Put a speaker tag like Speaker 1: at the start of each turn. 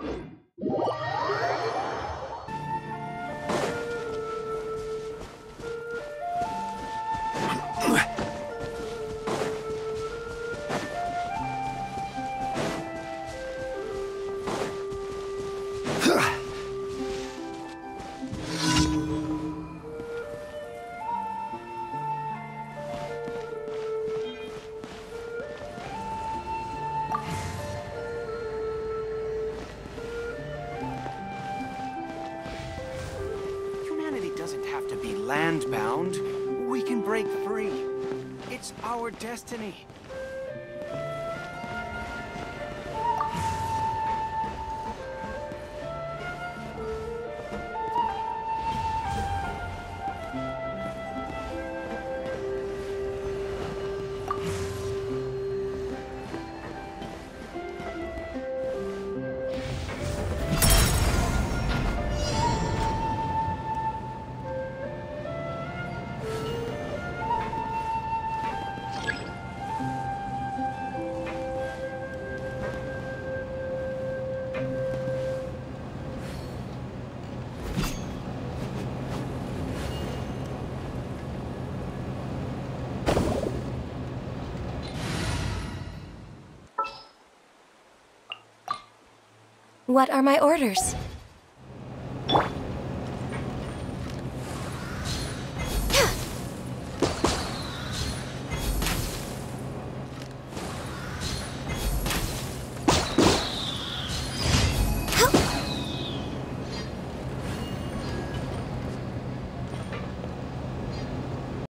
Speaker 1: Humanity doesn't have to be land-bound. We can break free. It's our destiny.
Speaker 2: What are my orders?